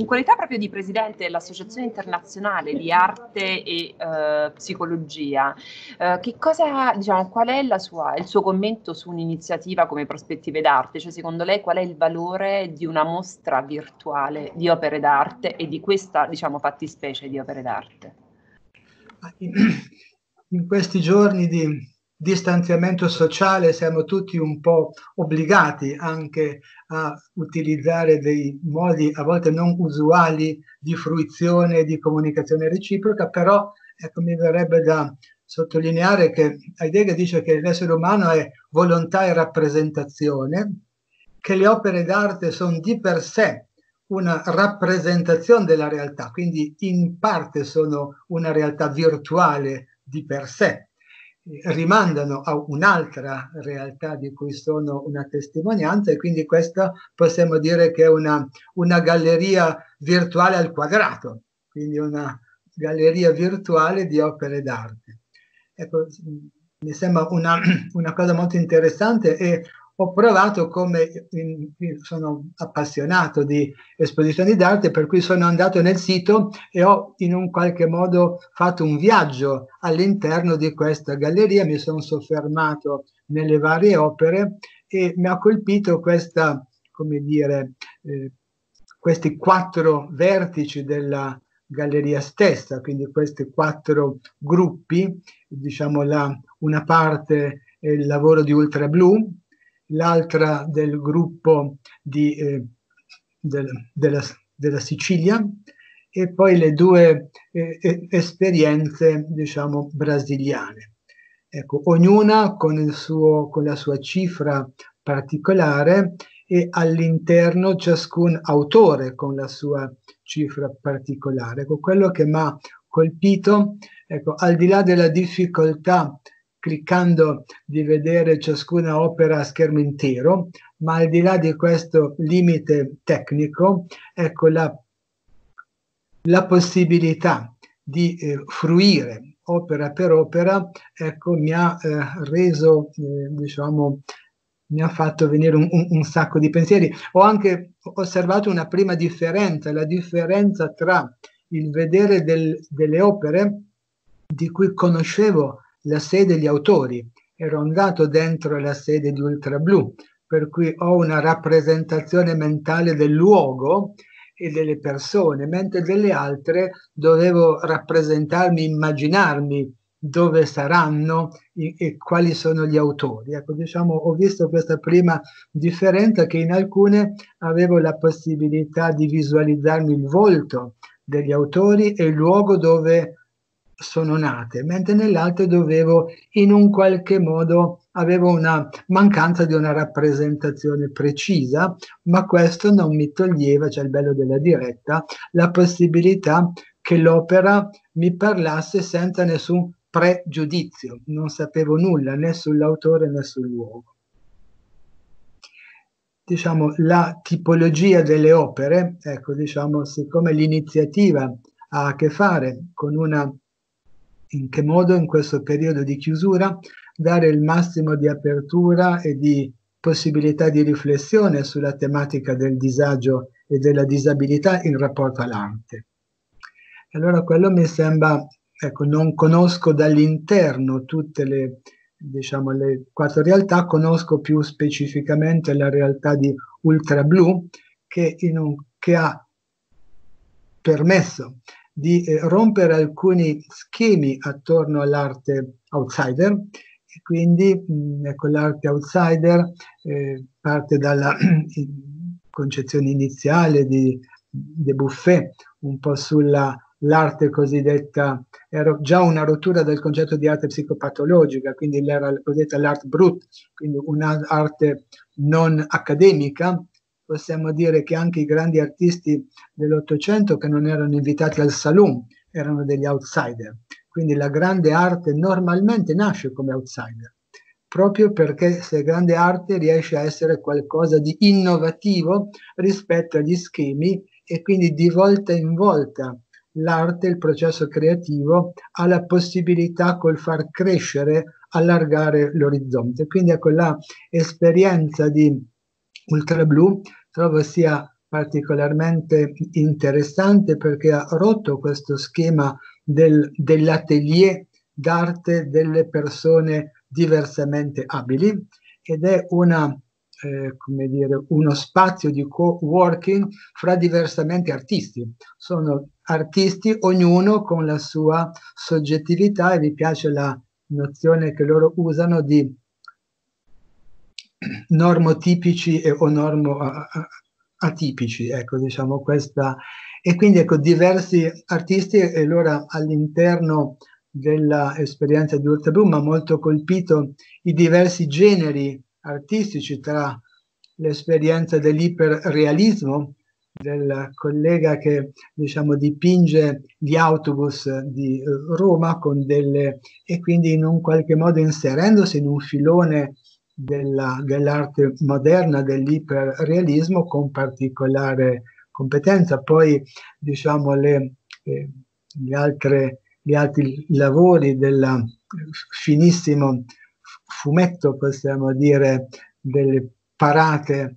in qualità proprio di presidente dell'Associazione Internazionale di Arte e eh, Psicologia, eh, che cosa, diciamo, qual è sua, il suo commento su un'iniziativa come Prospettive d'Arte? Cioè, secondo lei qual è il valore di una mostra virtuale di opere d'arte e di questa, diciamo, fattispecie di opere d'arte? In questi giorni di distanziamento sociale siamo tutti un po' obbligati anche a utilizzare dei modi a volte non usuali di fruizione e di comunicazione reciproca, però ecco, mi verrebbe da sottolineare che Heidegger dice che l'essere umano è volontà e rappresentazione, che le opere d'arte sono di per sé una rappresentazione della realtà, quindi in parte sono una realtà virtuale di per sé, rimandano a un'altra realtà di cui sono una testimonianza e quindi questa possiamo dire che è una, una galleria virtuale al quadrato, quindi una galleria virtuale di opere d'arte. Ecco, mi sembra una, una cosa molto interessante e ho provato come in, sono appassionato di esposizioni d'arte, per cui sono andato nel sito e ho in un qualche modo fatto un viaggio all'interno di questa galleria, mi sono soffermato nelle varie opere e mi ha colpito questa, come dire, eh, questi quattro vertici della galleria stessa, quindi questi quattro gruppi, diciamo la, una parte è il lavoro di Ultra Blu, l'altra del gruppo di, eh, del, della, della, Sicilia e poi le due eh, esperienze, diciamo, brasiliane. Ecco, ognuna con, suo, con la sua cifra particolare e all'interno ciascun autore con la sua cifra particolare. Ecco, quello che mi ha colpito, ecco, al di là della difficoltà cliccando di vedere ciascuna opera a schermo intero, ma al di là di questo limite tecnico, ecco la, la possibilità di eh, fruire opera per opera, ecco, mi ha eh, reso, eh, diciamo, mi ha fatto venire un, un, un, sacco di pensieri. Ho anche osservato una prima differenza, la differenza tra il vedere del, delle opere di cui conoscevo la sede degli autori, ero andato dentro la sede di Ultra Blu, per cui ho una rappresentazione mentale del luogo e delle persone, mentre delle altre dovevo rappresentarmi, immaginarmi dove saranno e, e quali sono gli autori. Ecco, diciamo, ho visto questa prima differenza che in alcune avevo la possibilità di visualizzarmi il volto degli autori e il luogo dove sono nate, mentre nell'altro dovevo in un qualche modo avevo una mancanza di una rappresentazione precisa, ma questo non mi toglieva, cioè il bello della diretta, la possibilità che l'opera mi parlasse senza nessun pregiudizio, non sapevo nulla né sull'autore né sul luogo. Diciamo, la tipologia delle opere, ecco, diciamo, siccome l'iniziativa ha a che fare con una in che modo in questo periodo di chiusura dare il massimo di apertura e di possibilità di riflessione sulla tematica del disagio e della disabilità in rapporto all'arte. Allora quello mi sembra, ecco, non conosco dall'interno tutte le, diciamo, le quattro realtà, conosco più specificamente la realtà di Ultra Blu che, un, che ha permesso di eh, rompere alcuni schemi attorno all'arte outsider. E quindi mh, ecco, l'arte outsider eh, parte dalla concezione iniziale di De Buffet un po' sulla l'arte cosiddetta, era già una rottura del concetto di arte psicopatologica, quindi era cosiddetta l'art brut, quindi un'arte non accademica, possiamo dire che anche i grandi artisti dell'Ottocento che non erano invitati al saloon erano degli outsider. Quindi la grande arte normalmente nasce come outsider, proprio perché se grande arte riesce a essere qualcosa di innovativo rispetto agli schemi e quindi di volta in volta l'arte, il processo creativo, ha la possibilità col far crescere, allargare l'orizzonte. Quindi ecco la esperienza di Ultra Blu trovo sia particolarmente interessante perché ha rotto questo schema del, dell'atelier d'arte delle persone diversamente abili ed è una, eh, come dire, uno spazio di co-working fra diversamente artisti. Sono artisti, ognuno con la sua soggettività e mi piace la nozione che loro usano di normotipici e, o normo atipici, ecco, diciamo questa. E quindi ecco, diversi artisti e allora all'interno dell'esperienza di Urtabù mi ha molto colpito i diversi generi artistici tra l'esperienza dell'iperrealismo del collega che diciamo dipinge gli autobus di Roma con delle e quindi in un qualche modo inserendosi in un filone della, dell'arte moderna, dell'iperrealismo con particolare competenza. Poi diciamo le, eh, le altre, gli altri lavori del finissimo fumetto, possiamo dire, delle parate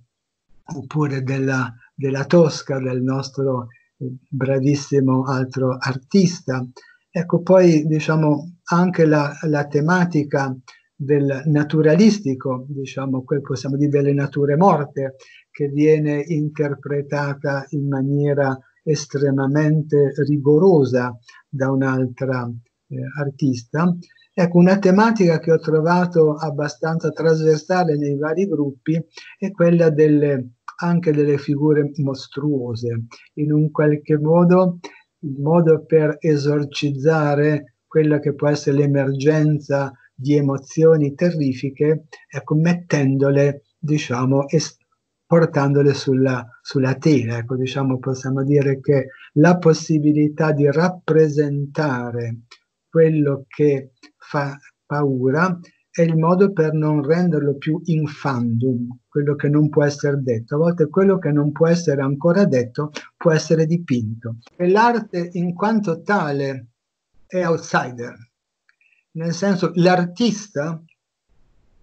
oppure della, della Tosca, del nostro eh, bravissimo altro artista. Ecco, poi diciamo anche la, la tematica del naturalistico, diciamo, quel possiamo dire delle nature morte, che viene interpretata in maniera estremamente rigorosa da un'altra eh, artista. Ecco, una tematica che ho trovato abbastanza trasversale nei vari gruppi è quella delle, anche delle figure mostruose, in un qualche modo il modo per esorcizzare quella che può essere l'emergenza di emozioni terrifiche, ecco, mettendole, diciamo, es- portandole sulla, sulla tela. Ecco, diciamo, possiamo dire che la possibilità di rappresentare quello che fa paura è il modo per non renderlo più infandum, quello che non può essere detto. A volte quello che non può essere ancora detto può essere dipinto. E l'arte in quanto tale è outsider, nel senso l'artista,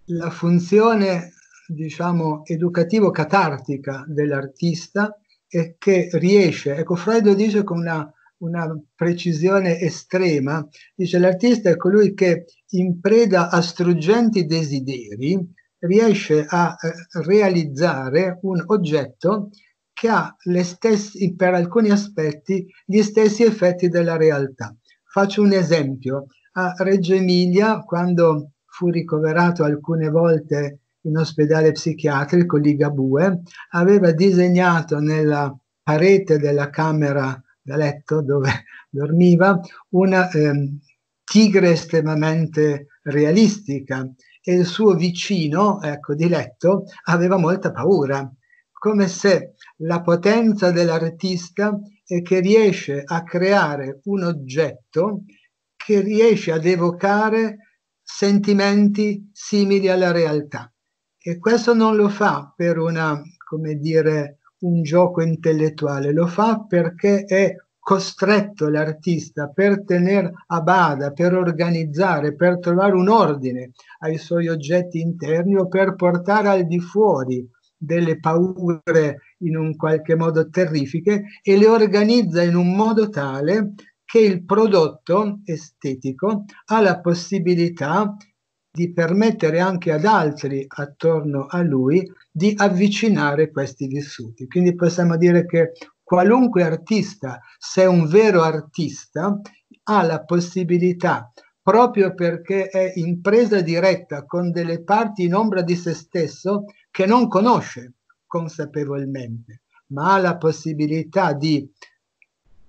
la funzione diciamo educativo-catartica dell'artista è che riesce, ecco Freud dice con una, una precisione estrema, dice l'artista è colui che in preda a struggenti desideri riesce a eh, realizzare un oggetto che ha stesse, per alcuni aspetti gli stessi effetti della realtà. Faccio un esempio a Reggio Emilia, quando fu ricoverato alcune volte in ospedale psichiatrico, Ligabue, aveva disegnato nella parete della camera da letto dove dormiva una eh, tigre estremamente realistica e il suo vicino, ecco, di letto, aveva molta paura, come se la potenza dell'artista è che riesce a creare un oggetto che riesce ad evocare sentimenti simili alla realtà. E questo non lo fa per una, come dire, un gioco intellettuale, lo fa perché è costretto l'artista per tenere a bada, per organizzare, per trovare un ordine ai suoi oggetti interni o per portare al di fuori delle paure in un qualche modo terrifiche e le organizza in un modo tale che il prodotto estetico ha la possibilità di permettere anche ad altri attorno a lui di avvicinare questi vissuti. Quindi possiamo dire che qualunque artista, se è un vero artista, ha la possibilità, proprio perché è in presa diretta con delle parti in ombra di se stesso che non conosce consapevolmente, ma ha la possibilità di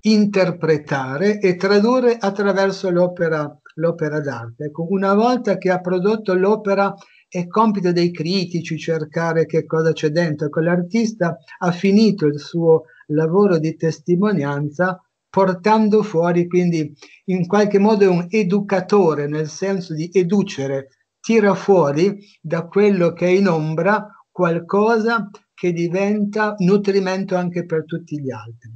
interpretare e tradurre attraverso l'opera, l'opera d'arte. Ecco, una volta che ha prodotto l'opera è compito dei critici cercare che cosa c'è dentro. Ecco, l'artista ha finito il suo lavoro di testimonianza portando fuori, quindi in qualche modo è un educatore, nel senso di educere, tira fuori da quello che è in ombra qualcosa che diventa nutrimento anche per tutti gli altri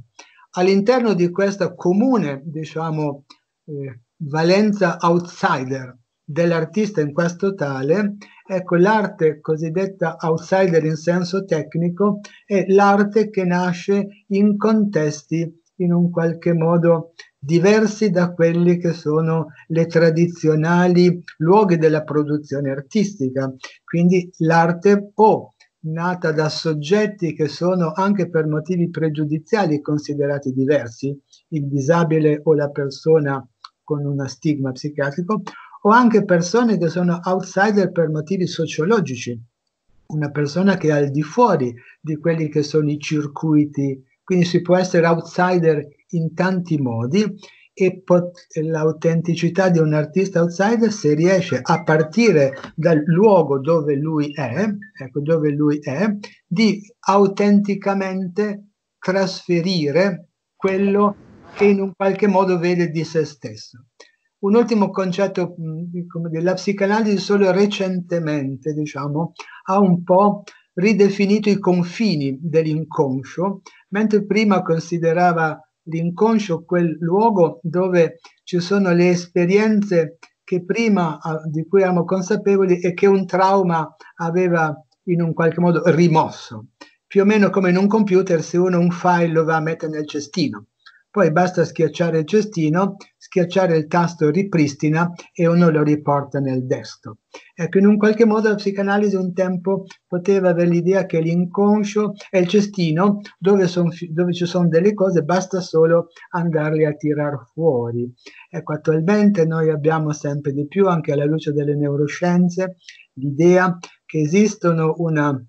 all'interno di questa comune, diciamo, eh, valenza outsider dell'artista in questo tale, ecco l'arte cosiddetta outsider in senso tecnico è l'arte che nasce in contesti in un qualche modo diversi da quelli che sono le tradizionali luoghi della produzione artistica. Quindi l'arte o nata da soggetti che sono anche per motivi pregiudiziali considerati diversi, il disabile o la persona con una stigma psichiatrico, o anche persone che sono outsider per motivi sociologici, una persona che è al di fuori di quelli che sono i circuiti, quindi si può essere outsider in tanti modi e pot- l'autenticità di un artista outsider se riesce a partire dal luogo dove lui è, ecco dove lui è, di autenticamente trasferire quello che in un qualche modo vede di se stesso. Un ultimo concetto, come dire, la psicanalisi solo recentemente, diciamo, ha un po' ridefinito i confini dell'inconscio, mentre prima considerava l'inconscio quel luogo dove ci sono le esperienze che prima di cui eravamo consapevoli e che un trauma aveva in un qualche modo rimosso. Più o meno come in un computer, se uno un file lo va a mettere nel cestino poi basta schiacciare il cestino, schiacciare il tasto ripristina e uno lo riporta nel desktop. Ecco, in un qualche modo la psicanalisi un tempo poteva avere l'idea che l'inconscio è il cestino dove, son, dove ci sono delle cose, basta solo andarle a tirar fuori. Ecco, attualmente noi abbiamo sempre di più, anche alla luce delle neuroscienze, l'idea che esistono una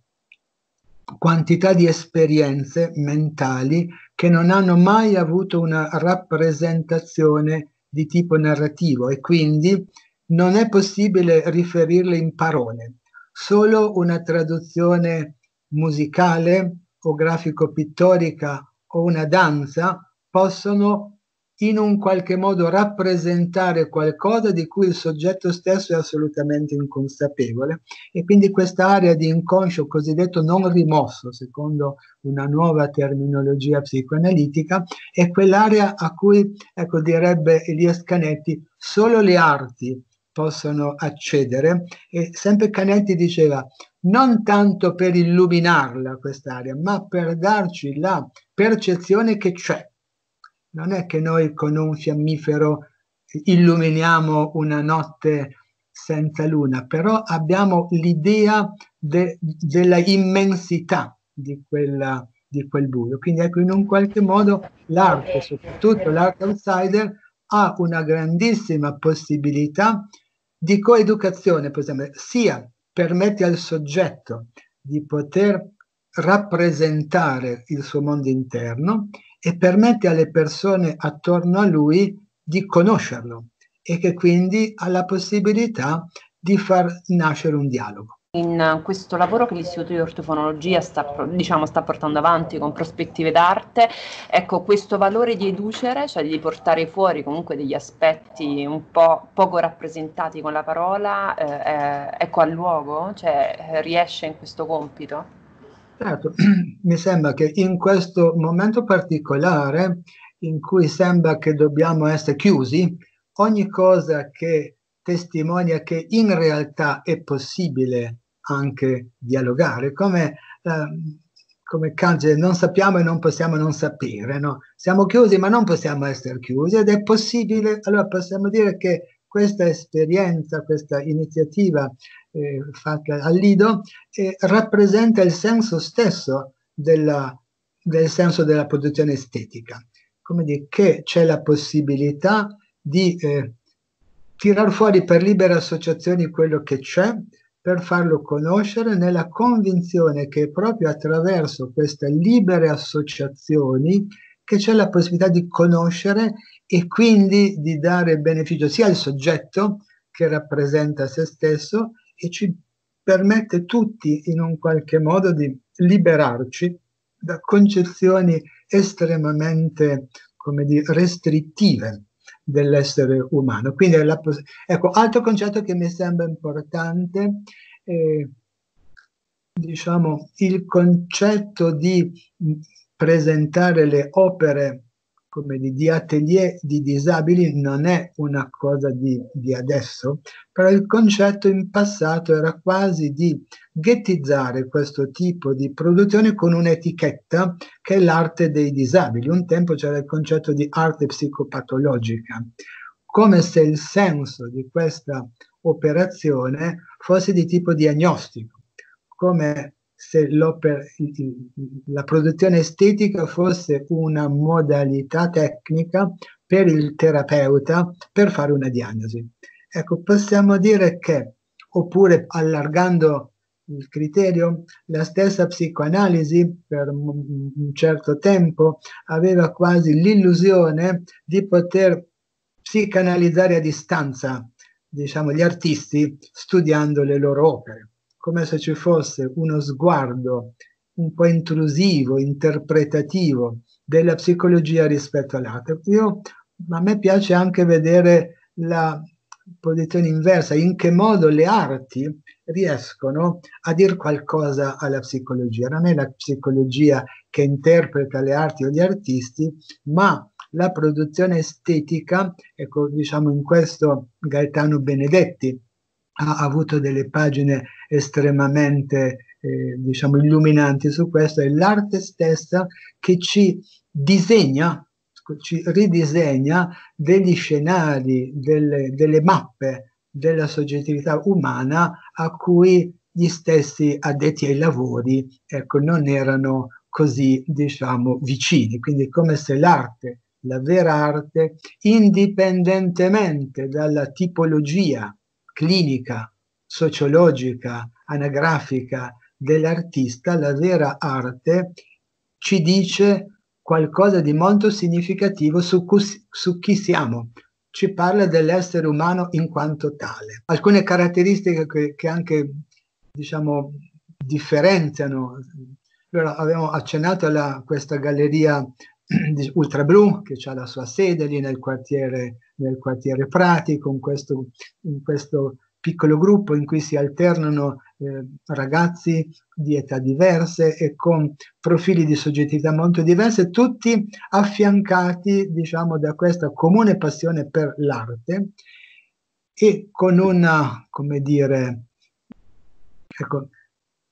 quantità di esperienze mentali che non hanno mai avuto una rappresentazione di tipo narrativo e quindi non è possibile riferirle in parole. Solo una traduzione musicale o grafico-pittorica o una danza possono in un qualche modo rappresentare qualcosa di cui il soggetto stesso è assolutamente inconsapevole. E quindi questa area di inconscio cosiddetto non rimosso, secondo una nuova terminologia psicoanalitica, è quell'area a cui, ecco, direbbe Elias Canetti, solo le arti possono accedere. E sempre Canetti diceva non tanto per illuminarla quest'area, ma per darci la percezione che c'è non è che noi con un fiammifero illuminiamo una notte senza luna, però abbiamo l'idea de, della immensità di, quella, di quel buio. Quindi ecco, in un qualche modo l'arte, soprattutto l'arte outsider, ha una grandissima possibilità di coeducazione, per esempio, sia permette al soggetto di poter rappresentare il suo mondo interno e permette alle persone attorno a lui di conoscerlo e che quindi ha la possibilità di far nascere un dialogo. In questo lavoro che l'Istituto di Ortofonologia sta, diciamo, sta, portando avanti con prospettive d'arte, ecco, questo valore di educere, cioè di portare fuori comunque degli aspetti un po' poco rappresentati con la parola, eh, ecco, al luogo, cioè riesce in questo compito? Certo, mi sembra che in questo momento particolare in cui sembra che dobbiamo essere chiusi, ogni cosa che testimonia che in realtà è possibile anche dialogare, come, eh, come Kant non sappiamo e non possiamo non sapere, no? siamo chiusi ma non possiamo essere chiusi ed è possibile, allora possiamo dire che questa esperienza, questa iniziativa eh, fatta al Lido eh, rappresenta il senso stesso della, del senso della produzione estetica, come dire che c'è la possibilità di eh, tirar fuori per libere associazioni quello che c'è, per farlo conoscere nella convinzione che proprio attraverso queste libere associazioni che c'è la possibilità di conoscere e quindi di dare beneficio sia al soggetto che rappresenta se stesso e ci permette tutti in un qualche modo di liberarci da concezioni estremamente, come dire, restrittive dell'essere umano. Quindi, la, ecco, altro concetto che mi sembra importante è, diciamo, il concetto di presentare le opere come di, di atelier di disabili non è una cosa di, di adesso, però il concetto in passato era quasi di ghettizzare questo tipo di produzione con un'etichetta che è l'arte dei disabili. Un tempo c'era il concetto di arte psicopatologica, come se il senso di questa operazione fosse di tipo diagnostico, come se la produzione estetica fosse una modalità tecnica per il terapeuta per fare una diagnosi. Ecco, possiamo dire che, oppure allargando il criterio, la stessa psicoanalisi per un certo tempo aveva quasi l'illusione di poter psicanalizzare a distanza, diciamo, gli artisti studiando le loro opere come se ci fosse uno sguardo un po' intrusivo, interpretativo della psicologia rispetto all'arte. Io, a me piace anche vedere la posizione inversa, in che modo le arti riescono a dire qualcosa alla psicologia. Non è la psicologia che interpreta le arti o gli artisti, ma la produzione estetica, ecco, diciamo in questo Gaetano Benedetti ha avuto delle pagine estremamente eh, diciamo illuminanti su questo, è l'arte stessa che ci disegna, ci ridisegna degli scenari, delle, delle mappe della soggettività umana a cui gli stessi addetti ai lavori ecco, non erano così diciamo vicini. Quindi come se l'arte, la vera arte, indipendentemente dalla tipologia clinica, sociologica, anagrafica dell'artista, la vera arte ci dice qualcosa di molto significativo su, su chi siamo, ci parla dell'essere umano in quanto tale. Alcune caratteristiche che, che anche diciamo, differenziano. Allora, abbiamo accennato a questa galleria Ultra Blu che ha la sua sede lì nel quartiere, nel quartiere Prati con questo, in questo piccolo gruppo in cui si alternano eh, ragazzi di età diverse e con profili di soggettività molto diverse, tutti affiancati diciamo da questa comune passione per l'arte e con una, come dire, ecco,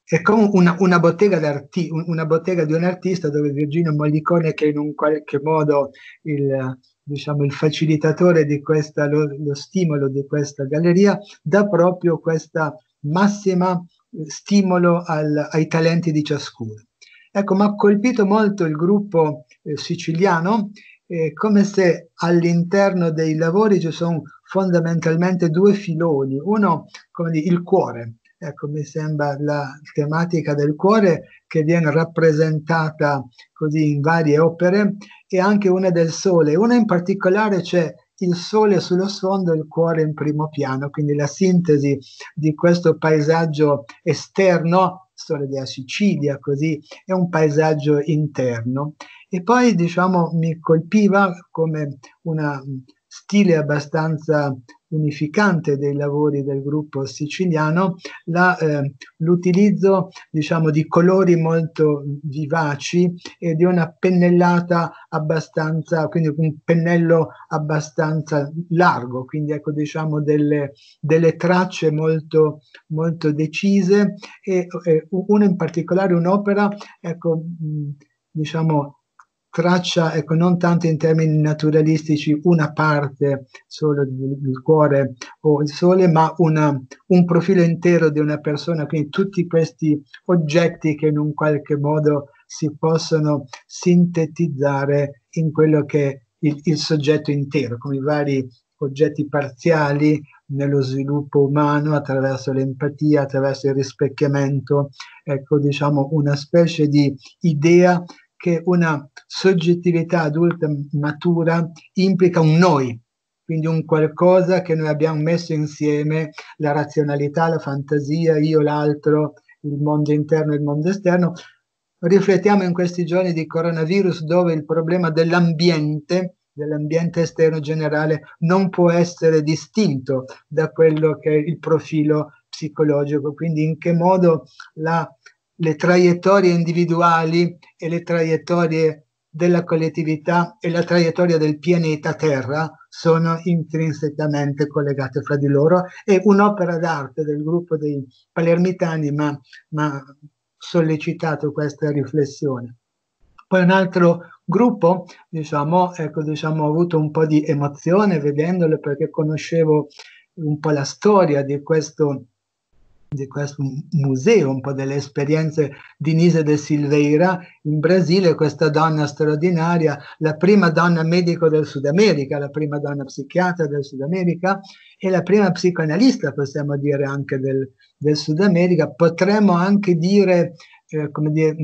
è come una, una, bottega una, bottega di un artista dove Virginio Mollicone, che in un qualche modo il, diciamo, il facilitatore di questa, lo, lo stimolo di questa galleria, dà proprio questa massima stimolo al, ai talenti di ciascuno. Ecco, mi ha colpito molto il gruppo eh, siciliano, eh, come se all'interno dei lavori ci sono fondamentalmente due filoni. Uno, come dire, il cuore, ecco, mi sembra la tematica del cuore che viene rappresentata così in varie opere e anche una del sole. Una in particolare c'è il sole sullo sfondo e il cuore in primo piano, quindi la sintesi di questo paesaggio esterno, sole della Sicilia, così, è un paesaggio interno. E poi, diciamo, mi colpiva come una stile abbastanza unificante dei lavori del gruppo siciliano la, eh, l'utilizzo diciamo di colori molto vivaci e di una pennellata abbastanza quindi un pennello abbastanza largo quindi ecco diciamo delle, delle tracce molto molto decise. E eh, una in particolare un'opera ecco diciamo traccia, ecco, non tanto in termini naturalistici, una parte solo del cuore o il sole, ma una, un profilo intero di una persona, quindi tutti questi oggetti che in un qualche modo si possono sintetizzare in quello che è il, il soggetto intero, come i vari oggetti parziali nello sviluppo umano attraverso l'empatia, attraverso il rispecchiamento, ecco diciamo una specie di idea che una soggettività adulta matura implica un noi, quindi un qualcosa che noi abbiamo messo insieme, la razionalità, la fantasia, io, l'altro, il mondo interno e il mondo esterno. Riflettiamo in questi giorni di coronavirus dove il problema dell'ambiente, dell'ambiente esterno generale, non può essere distinto da quello che è il profilo psicologico, quindi in che modo la le traiettorie individuali e le traiettorie della collettività e la traiettoria del pianeta Terra sono intrinsecamente collegate fra di loro e un'opera d'arte del gruppo dei palermitani mi ha sollecitato questa riflessione. Poi un altro gruppo, diciamo, ecco, diciamo, ho avuto un po' di emozione vedendolo perché conoscevo un po' la storia di questo, di questo museo, un po' delle esperienze di Nise de Silveira in Brasile, questa donna straordinaria, la prima donna medico del Sud America, la prima donna psichiatra del Sud America e la prima psicoanalista, possiamo dire, anche del, del Sud America. Potremmo anche dire, eh, come dire,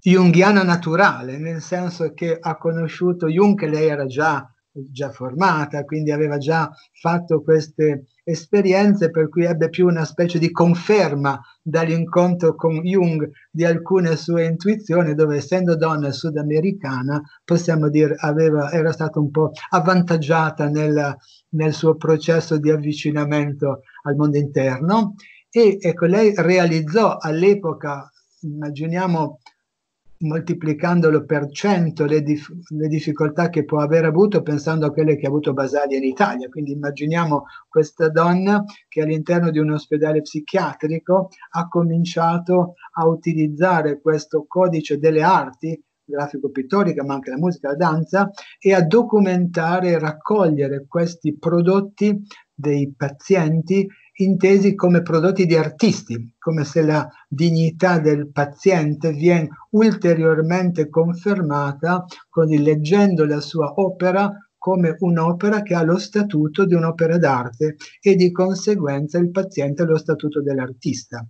junghiana naturale, nel senso che ha conosciuto Jung, che lei era già, già formata, quindi aveva già fatto queste esperienze, per cui ebbe più una specie di conferma dall'incontro con Jung di alcune sue intuizioni, dove essendo donna sudamericana, possiamo dire, aveva, era stata un po' avvantaggiata nel, nel suo processo di avvicinamento al mondo interno. E ecco, lei realizzò all'epoca, immaginiamo moltiplicandolo per cento le, dif- le, difficoltà che può aver avuto pensando a quelle che ha avuto Basaglia in Italia. Quindi immaginiamo questa donna che all'interno di un ospedale psichiatrico ha cominciato a utilizzare questo codice delle arti grafico pittorica, ma anche la musica, la danza, e a documentare e raccogliere questi prodotti dei pazienti intesi come prodotti di artisti, come se la dignità del paziente viene ulteriormente confermata così leggendo la sua opera come un'opera che ha lo statuto di un'opera d'arte e di conseguenza il paziente ha lo statuto dell'artista.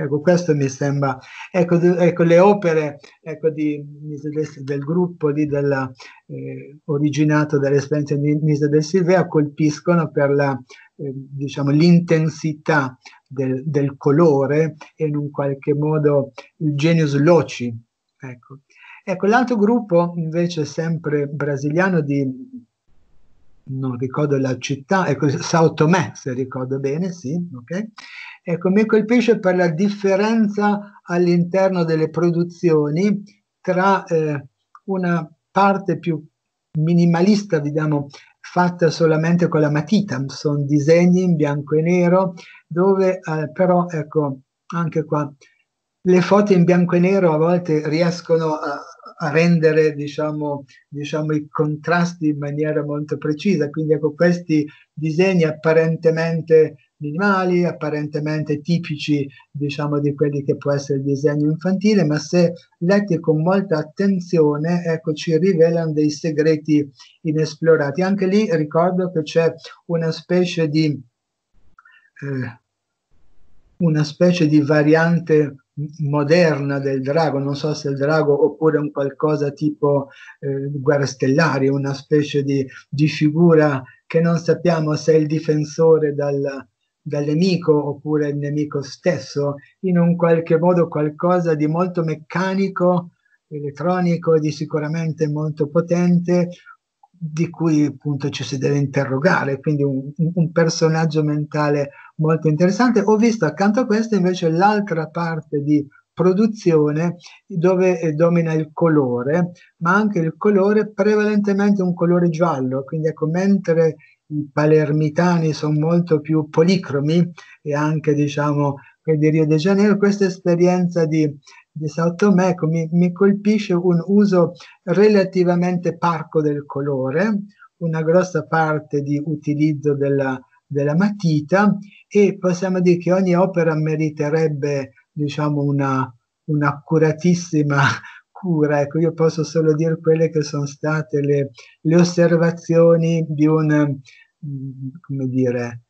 Ecco, questo mi sembra, ecco, ecco le opere ecco, di, del gruppo lì della, eh, originato dall'esperienza di Nisa del Silvea colpiscono per la, eh, diciamo, l'intensità del, del, colore e in un qualche modo il genius loci. Ecco, ecco l'altro gruppo invece sempre brasiliano di non ricordo la città, ecco, Sao Tomé, se ricordo bene, sì, ok? Ecco, mi colpisce per la differenza all'interno delle produzioni tra eh, una parte più minimalista, diciamo, fatta solamente con la matita, sono disegni in bianco e nero, dove eh, però, ecco, anche qua, le foto in bianco e nero a volte riescono a, a rendere diciamo, diciamo, i contrasti in maniera molto precisa. Quindi ecco, questi disegni apparentemente minimali, apparentemente tipici diciamo, di quelli che può essere il disegno infantile, ma se letti con molta attenzione, ecco, ci rivelano dei segreti inesplorati. Anche lì ricordo che c'è una specie di, eh, una specie di variante moderna del drago, non so se il drago oppure un qualcosa tipo eh, guerre stellari, una specie di, di, figura che non sappiamo se è il difensore dal, dal nemico oppure il nemico stesso, in un qualche modo qualcosa di molto meccanico, elettronico, di sicuramente molto potente, di cui appunto ci si deve interrogare, quindi un, un, personaggio mentale molto interessante. Ho visto accanto a questo invece l'altra parte di produzione dove eh, domina il colore, ma anche il colore prevalentemente un colore giallo, quindi ecco, mentre i palermitani sono molto più policromi e anche diciamo quelli di Rio de Janeiro, questa esperienza di di Sao Tomé ecco, mi, mi colpisce un uso relativamente parco del colore, una grossa parte di utilizzo della, della matita e possiamo dire che ogni opera meriterebbe diciamo una, un'accuratissima cura. Ecco, io posso solo dire quelle che sono state le, le osservazioni di un, come dire,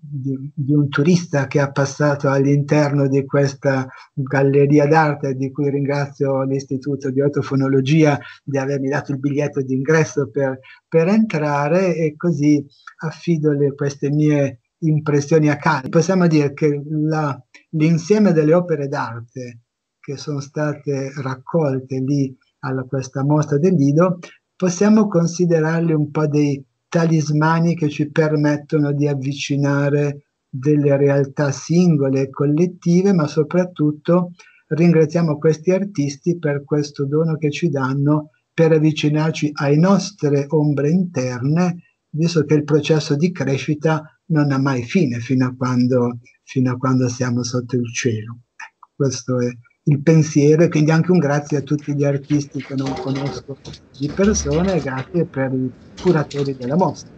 di, di, un turista che ha passato all'interno di questa galleria d'arte di cui ringrazio l'Istituto di Otofonologia di avermi dato il biglietto d'ingresso per, per entrare e così affido le, queste mie impressioni a Cannes. Possiamo dire che la, l'insieme delle opere d'arte che sono state raccolte lì a questa mostra del Lido, possiamo considerarle un po' dei talismani che ci permettono di avvicinare delle realtà singole e collettive, ma soprattutto ringraziamo questi artisti per questo dono che ci danno per avvicinarci alle nostre ombre interne, visto che il processo di crescita non ha mai fine fino a quando, fino a quando siamo sotto il cielo. Ecco, questo è il pensiero e quindi anche un grazie a tutti gli artisti che non conosco di persona e grazie per i curatori della mostra.